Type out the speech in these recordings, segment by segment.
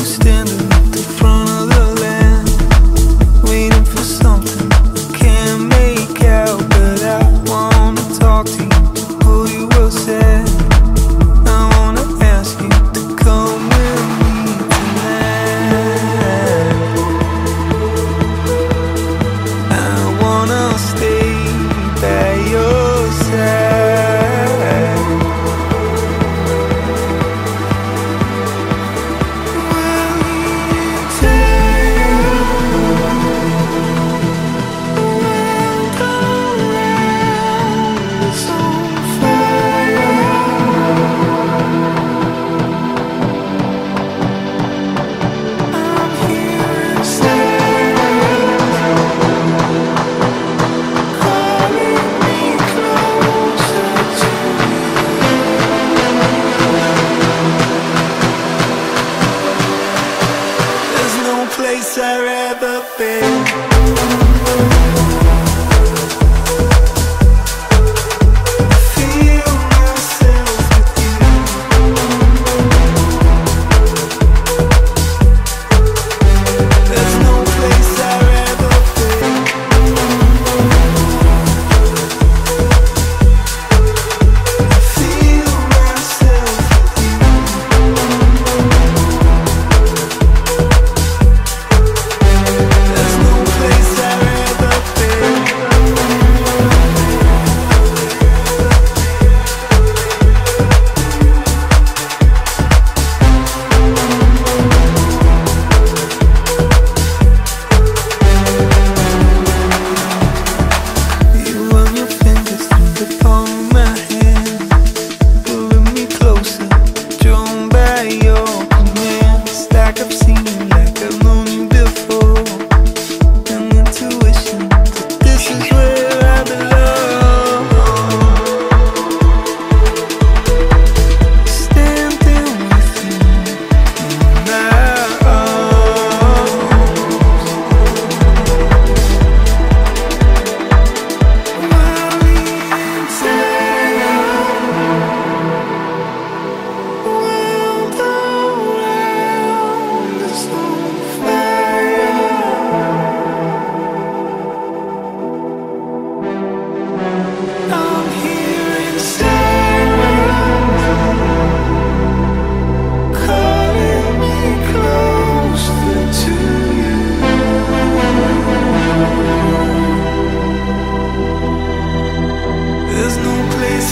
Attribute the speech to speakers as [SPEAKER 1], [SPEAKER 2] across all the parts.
[SPEAKER 1] at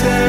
[SPEAKER 1] say